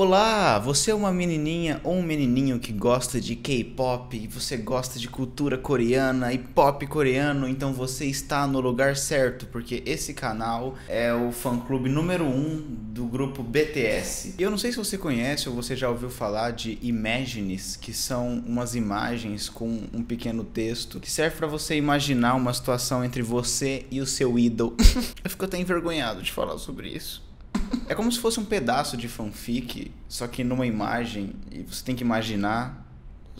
Olá, você é uma menininha ou um menininho que gosta de K-pop, você gosta de cultura coreana e pop coreano, então você está no lugar certo, porque esse canal é o fã-clube número 1 um do grupo BTS. Eu não sei se você conhece ou você já ouviu falar de Imagines, que são umas imagens com um pequeno texto que serve para você imaginar uma situação entre você e o seu ídolo. eu fico até envergonhado de falar sobre isso. É como se fosse um pedaço de fanfic, só que numa imagem, e você tem que imaginar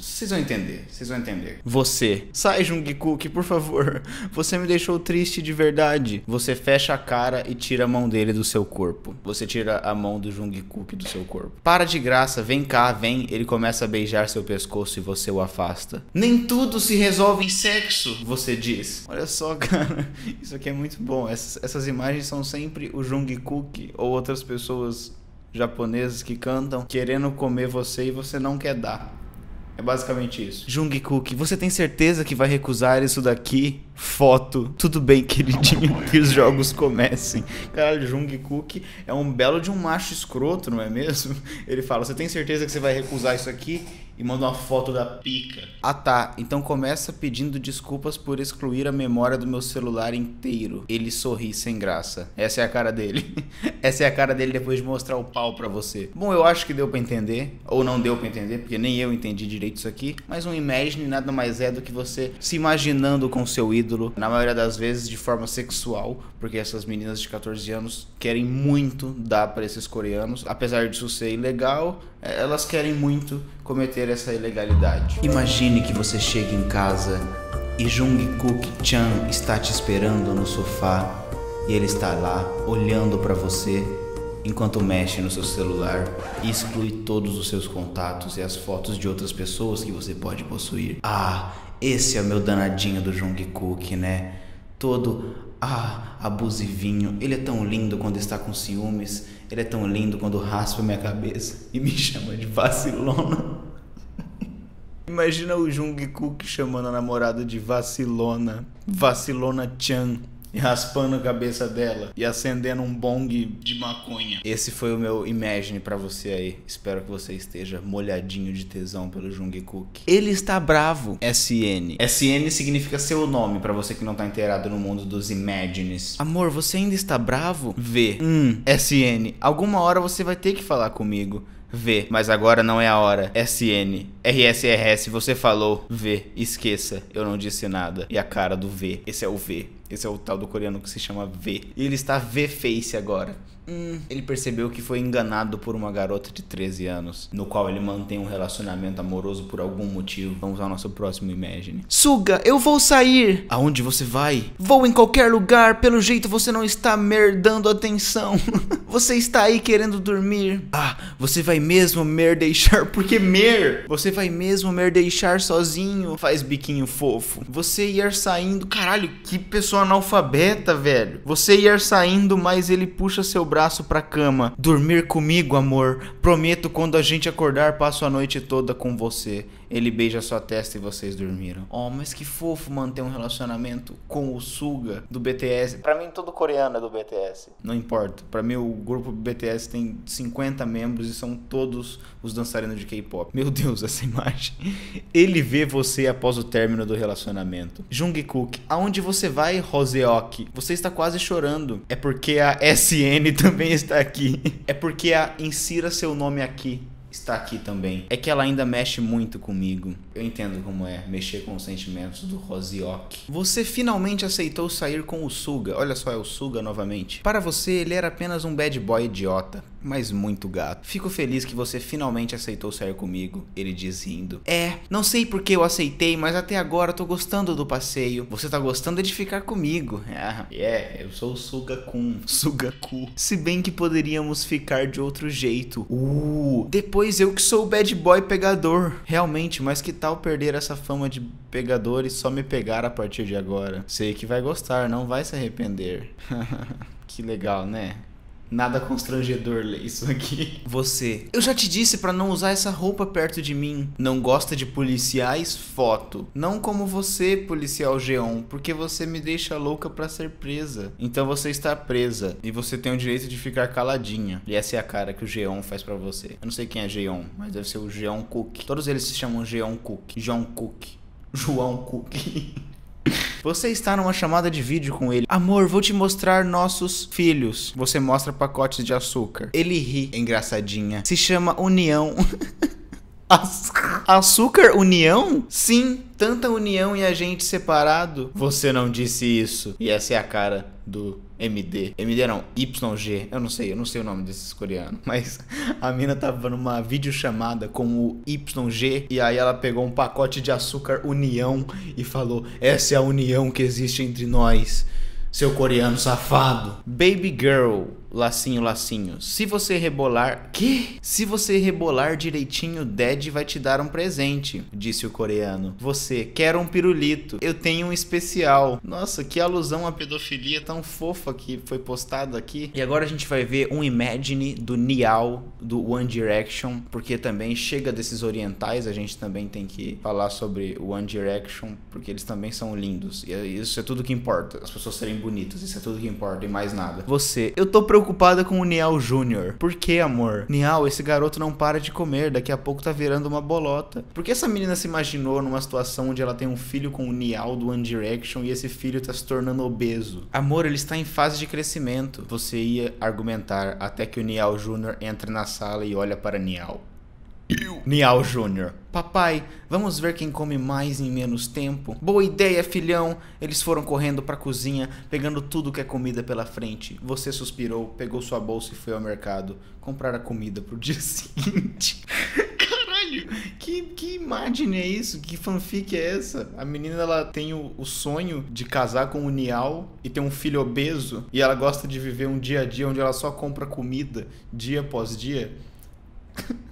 vocês vão entender, vocês vão entender. Você, sai Jungkook, por favor. Você me deixou triste de verdade. Você fecha a cara e tira a mão dele do seu corpo. Você tira a mão do Jungkook do seu corpo. Para de graça, vem cá, vem. Ele começa a beijar seu pescoço e você o afasta. Nem tudo se resolve em sexo, você diz. Olha só, cara, isso aqui é muito bom. Essas, essas imagens são sempre o Jungkook ou outras pessoas japonesas que cantam querendo comer você e você não quer dar. É basicamente isso. Jungkook, você tem certeza que vai recusar isso daqui? Foto. Tudo bem, queridinho, que os jogos comecem. Caralho, Jungkook é um belo de um macho escroto, não é mesmo? Ele fala: Você tem certeza que você vai recusar isso aqui? E manda uma foto da pica. Ah tá, então começa pedindo desculpas por excluir a memória do meu celular inteiro. Ele sorri sem graça. Essa é a cara dele. Essa é a cara dele depois de mostrar o pau pra você. Bom, eu acho que deu para entender. Ou não deu para entender, porque nem eu entendi direito isso aqui. Mas um Imagine nada mais é do que você se imaginando com seu ídolo. Na maioria das vezes de forma sexual. Porque essas meninas de 14 anos querem muito dar para esses coreanos. Apesar disso ser ilegal, é, elas querem muito cometer essa ilegalidade. Imagine que você chega em casa e Jungkook Chan está te esperando no sofá e ele está lá olhando para você enquanto mexe no seu celular e exclui todos os seus contatos e as fotos de outras pessoas que você pode possuir. Ah, esse é o meu danadinho do Jungkook, né? Todo ah, abusivinho. Ele é tão lindo quando está com ciúmes. Ele é tão lindo quando raspa minha cabeça e me chama de vacilona. Imagina o Jungkook chamando a namorada de vacilona. Vacilona Chan e raspando a cabeça dela e acendendo um bong de maconha. Esse foi o meu Imagine para você aí. Espero que você esteja molhadinho de tesão pelo Jungkook. Ele está bravo. SN. SN significa seu nome para você que não tá inteirado no mundo dos Imagines. Amor, você ainda está bravo? V. Hum. SN. Alguma hora você vai ter que falar comigo. V, mas agora não é a hora. SN, RSRS, você falou. V, esqueça, eu não disse nada. E a cara do V, esse é o V. Esse é o tal do coreano que se chama V. E ele está V-face agora. Hum, ele percebeu que foi enganado por uma garota de 13 anos, no qual ele mantém um relacionamento amoroso por algum motivo. Vamos ao nosso próximo Imagine. Suga, eu vou sair! Aonde você vai? Vou em qualquer lugar, pelo jeito você não está merdando atenção. você está aí querendo dormir. Ah, você vai mesmo mer deixar? Porque mer? Você vai mesmo mer deixar sozinho? Faz biquinho fofo. Você ir saindo. Caralho, que pessoa analfabeta, velho. Você ir saindo, mas ele puxa seu braço braço pra cama. Dormir comigo, amor. Prometo quando a gente acordar, passo a noite toda com você. Ele beija sua testa e vocês dormiram. Oh, mas que fofo manter um relacionamento com o Suga do BTS. Para mim, todo coreano é do BTS. Não importa. Para mim, o grupo BTS tem 50 membros e são todos os dançarinos de K-pop. Meu Deus, essa imagem. Ele vê você após o término do relacionamento. Jungkook, aonde você vai, Roseok? Você está quase chorando. É porque a SN também está aqui. É porque a insira seu nome aqui está aqui também. É que ela ainda mexe muito comigo. Eu entendo como é mexer com os sentimentos do Rosiok. Você finalmente aceitou sair com o Suga. Olha só, é o Suga novamente. Para você, ele era apenas um bad boy idiota mas muito gato. Fico feliz que você finalmente aceitou sair comigo, ele diz rindo. É, não sei por que eu aceitei, mas até agora tô gostando do passeio. Você tá gostando de ficar comigo. Ah, é, yeah, eu sou o Sugakun, Sugaku. Se bem que poderíamos ficar de outro jeito. Uh, depois eu que sou o bad boy pegador. Realmente, mas que tal perder essa fama de pegador e só me pegar a partir de agora? Sei que vai gostar, não vai se arrepender. que legal, né? Nada constrangedor isso aqui. Você. Eu já te disse para não usar essa roupa perto de mim. Não gosta de policiais? Foto. Não como você, policial Geon, porque você me deixa louca para ser presa. Então você está presa e você tem o direito de ficar caladinha. E essa é a cara que o Geon faz para você. Eu não sei quem é Geon, mas deve ser o Geon Cook. Todos eles se chamam Geon Cook. John Cook. João Cook. Você está numa chamada de vídeo com ele. Amor, vou te mostrar nossos filhos. Você mostra pacotes de açúcar. Ele ri, engraçadinha. Se chama União. Açúcar União? Sim, tanta união e a gente separado. Você não disse isso. E essa é a cara do MD. MD não, YG. Eu não sei, eu não sei o nome desses coreanos. Mas a mina tava numa videochamada com o YG e aí ela pegou um pacote de açúcar União e falou: Essa é a união que existe entre nós, seu coreano safado. Baby Girl lacinho, lacinho. Se você rebolar. Que? Se você rebolar direitinho, Dad vai te dar um presente, disse o coreano. Você quer um pirulito? Eu tenho um especial. Nossa, que alusão à pedofilia tão fofa que foi postado aqui. E agora a gente vai ver um Imagine do Nial do One Direction, porque também chega desses orientais, a gente também tem que falar sobre o One Direction, porque eles também são lindos. E isso é tudo que importa. As pessoas serem bonitas, isso é tudo que importa e mais nada. Você, eu tô preocupado preocupada com o Nial Júnior. Por que, amor? Nial, esse garoto não para de comer, daqui a pouco tá virando uma bolota. Por que essa menina se imaginou numa situação onde ela tem um filho com o Nial do One Direction e esse filho tá se tornando obeso? Amor, ele está em fase de crescimento. Você ia argumentar até que o Nial Júnior entra na sala e olha para Nial. Nial Júnior. Papai, vamos ver quem come mais em menos tempo? Boa ideia, filhão! Eles foram correndo para a cozinha, pegando tudo que é comida pela frente. Você suspirou, pegou sua bolsa e foi ao mercado comprar a comida pro dia seguinte. Que, que imagem é isso? Que fanfic é essa? A menina ela tem o, o sonho de casar com o Nial e ter um filho obeso e ela gosta de viver um dia a dia onde ela só compra comida dia após dia.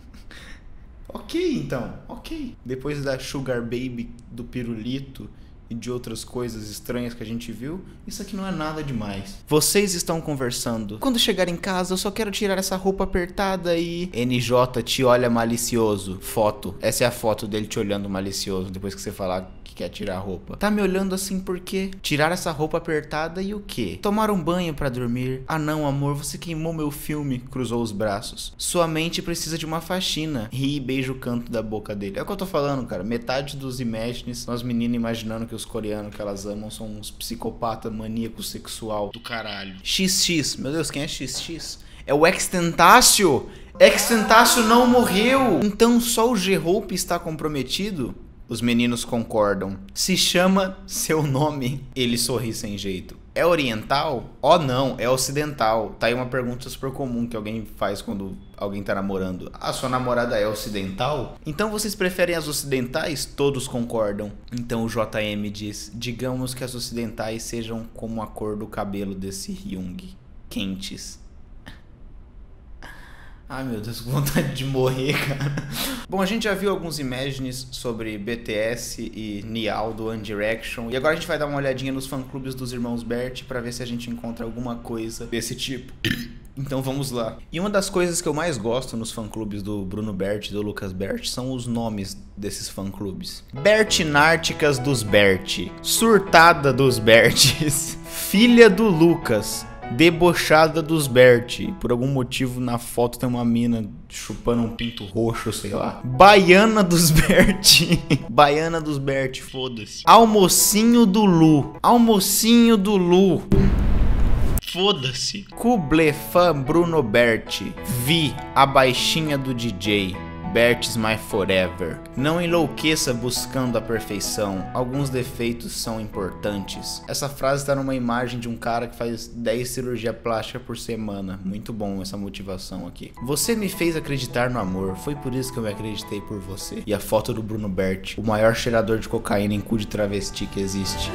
Ok, então, ok. Depois da Sugar Baby, do pirulito e de outras coisas estranhas que a gente viu, isso aqui não é nada demais. Vocês estão conversando. Quando chegar em casa, eu só quero tirar essa roupa apertada e. NJ te olha malicioso. Foto. Essa é a foto dele te olhando malicioso depois que você falar quer tirar a roupa. Tá me olhando assim por quê? Tirar essa roupa apertada e o quê? Tomar um banho para dormir. Ah não, amor, você queimou meu filme. Cruzou os braços. Sua mente precisa de uma faxina. Ri e beija o canto da boca dele. É o que eu tô falando, cara. Metade dos Imagines são as meninas imaginando que os coreanos que elas amam são uns psicopatas maníacos sexual do caralho. XX. Meu Deus, quem é XX? É o Extentácio! Extentácio não morreu! Então só o G-Hope está comprometido? Os meninos concordam. Se chama seu nome. Ele sorri sem jeito. É oriental? Oh, não, é ocidental. Tá aí uma pergunta super comum que alguém faz quando alguém tá namorando. A ah, sua namorada é ocidental? Então vocês preferem as ocidentais? Todos concordam. Então o JM diz: digamos que as ocidentais sejam como a cor do cabelo desse Hyung. Quentes. Ai meu Deus, com vontade de morrer, cara. Bom, a gente já viu alguns imagens sobre BTS e Niall do One Direction. E agora a gente vai dar uma olhadinha nos fã-clubes dos irmãos Bert para ver se a gente encontra alguma coisa desse tipo. Então vamos lá. E uma das coisas que eu mais gosto nos fã-clubes do Bruno Bert e do Lucas Bert são os nomes desses fã-clubes. Bertinárticas dos Bert, Surtada dos Berts, Filha do Lucas, debochada dos Bert. Por algum motivo na foto tem uma mina chupando um pinto roxo, sei lá. Baiana dos Bert. Baiana dos Bert, foda-se. Almocinho do Lu. Almocinho do Lu. Foda-se. Kublefan Bruno Bert. Vi, a baixinha do DJ. Bert's My Forever. Não enlouqueça buscando a perfeição. Alguns defeitos são importantes. Essa frase está numa imagem de um cara que faz 10 cirurgia plástica por semana. Muito bom essa motivação aqui. Você me fez acreditar no amor. Foi por isso que eu me acreditei por você. E a foto do Bruno Bert, o maior cheirador de cocaína em cu de travesti que existe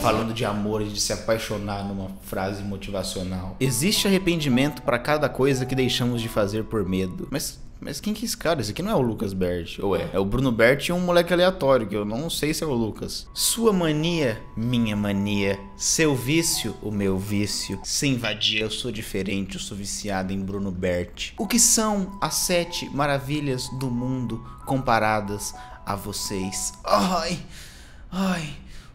falando de amor e de se apaixonar numa frase motivacional. Existe arrependimento para cada coisa que deixamos de fazer por medo. Mas Mas quem que é esse cara? Esse aqui não é o Lucas Bert. Ou é? É o Bruno Bert e um moleque aleatório, que eu não sei se é o Lucas. Sua mania, minha mania. Seu vício, o meu vício. Se invadir, eu sou diferente, eu sou viciado em Bruno Bert. O que são as sete maravilhas do mundo comparadas a vocês? Ai, ai,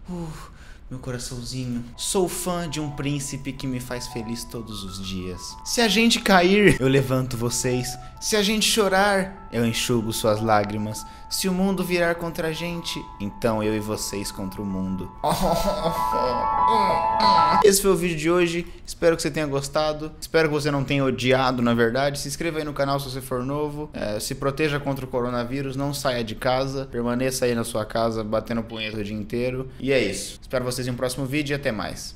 uh meu coraçãozinho. Sou fã de um príncipe que me faz feliz todos os dias. Se a gente cair, eu levanto vocês. Se a gente chorar, eu enxugo suas lágrimas. Se o mundo virar contra a gente, então eu e vocês contra o mundo. Esse foi o vídeo de hoje. Espero que você tenha gostado. Espero que você não tenha odiado, na verdade. Se inscreva aí no canal se você for novo. É, se proteja contra o coronavírus. Não saia de casa. Permaneça aí na sua casa, batendo punheta o dia inteiro. E é isso. Espero vocês em um próximo vídeo e até mais.